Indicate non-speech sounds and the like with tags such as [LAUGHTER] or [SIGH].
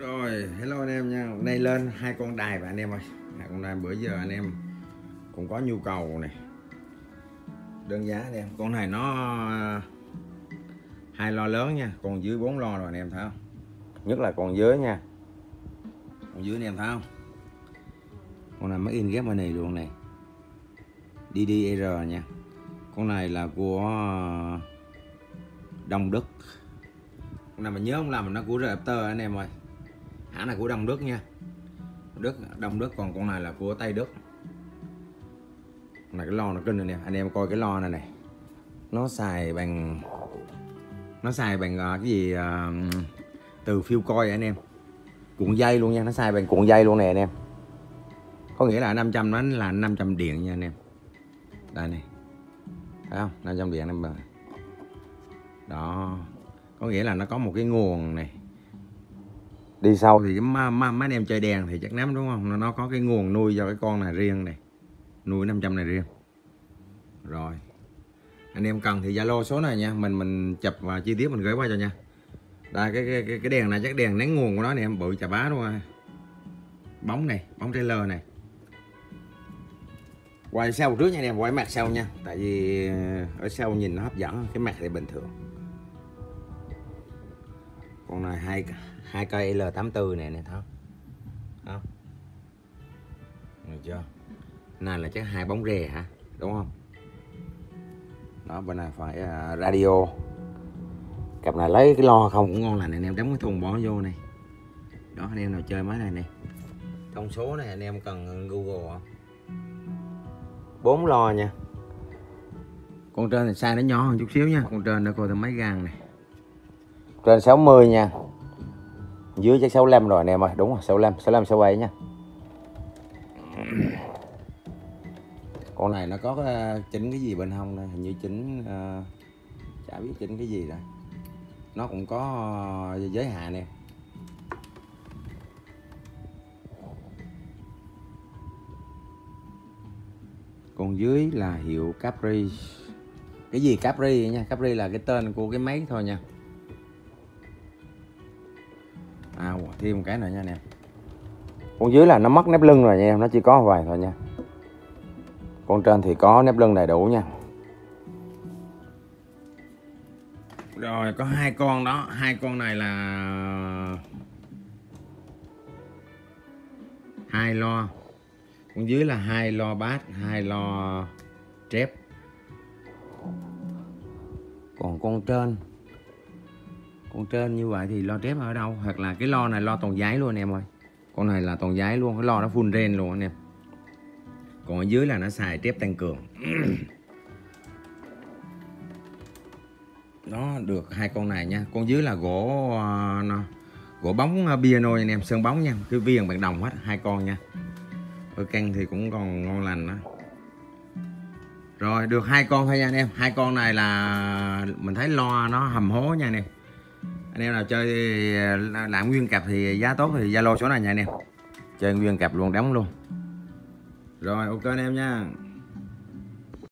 rồi, hello anh em nha. Nay lên hai con đài và anh em ơi. Hai con đài, bữa giờ anh em cũng có nhu cầu này đơn giá anh em. Con này nó, hai lo lớn nha. Còn dưới bốn lo rồi anh em, thấy không? Nhất là con dưới nha. Con dưới anh em, thấy không? Con này mới in ghép bên này luôn này DDR nha. Con này là của, Đông Đức. Con này mà nhớ không làm nó của Raptor anh em ơi hãng này của Đông Đức nha. Đức Đông Đức còn con này là của Tây Đức. Này cái lo nó kinh rồi nè anh em coi cái lo này này nó xài bằng nó xài bằng uh, cái gì uh, từ phiêu coi anh em? Cuộn dây luôn nha nó xài bằng cuộn dây luôn nè anh em. Có nghĩa là 500 nó là 500 điện nha anh em. Đây này thấy không? 500 điện em đó. Có nghĩa là nó có một cái nguồn này đi sau thì má má má anh em chơi đèn thì chắc nắm đúng không? Nó, nó có cái nguồn nuôi cho cái con này riêng này. Nuôi 500 này riêng. Rồi. Anh em cần thì zalo số này nha. Mình mình chụp và chi tiết mình gửi qua cho nha. Đây cái cái, cái, cái đèn này chắc đèn nén nguồn của nó nè em. Bự chà bá đúng không bóng này bóng trailer này. Quay sau trước nha anh em quay mặt sau nha. Tại vì ờ, ở sau nhìn nó hấp dẫn cái mặt thì bình thường con này hai hai cây L84 này nè thôi không? Được chưa? Này là chắc hai bóng rè hả? Đúng không? Đó bên này phải uh, radio. Cặp này lấy cái lo không cũng ngon lành anh em đóng cái thùng bỏ vô này. Đó anh em nào chơi máy này nè. Thông số này anh em cần google không bốn lo nha. Con trên thì sai nó nhỏ hơn chút xíu nha. Con trên nó coi thêm mấy gan này trên 60 nha. Dưới chắc 65 rồi anh em ơi. Đúng rồi 65 65 67 nha. [CLEARS THROAT] Con này nó có uh, chỉnh cái gì bên hông đây? Hình như chỉnh uh, chả biết chỉnh cái gì rồi. Nó cũng có uh, giới hạn nè. Còn dưới là hiệu Capri. Cái gì Capri nha? Capri là cái tên của cái máy thôi nha à thêm một cái nữa nha anh em. Con dưới là nó mất nếp lưng rồi nha em nó chỉ có vài thôi nha. Con trên thì có nếp lưng đầy đủ nha. Rồi có hai con đó. Hai con này là hai lo. Con dưới là hai lo bát hai lo trép. Còn con trên còn trên như vậy thì lo trép ở đâu? Hoặc là cái lo này lo toàn giấy luôn anh em ơi. Con này là toàn giấy luôn cái lo nó full ren luôn anh em. Còn ở dưới là nó xài trép tăng cường. [CLEARS THROAT] Nó được hai con này nha. Con dưới là gỗ uh, nó, gỗ bóng à, piano anh em sơn bóng nha. Cái viên bằng đồng hết hai con nha. Ở căn thì cũng còn ngon lành đó. Rồi được hai con thôi nha anh em. Hai con này là mình thấy lo nó hầm hố nha anh em anh em nào chơi à, làm nguyên cặp thì giá tốt thì zalo số này nha anh em. Chơi nguyên cặp luôn, đóng luôn. Rồi, ok anh em nha.